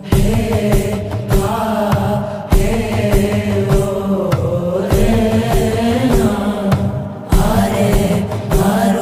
Hey.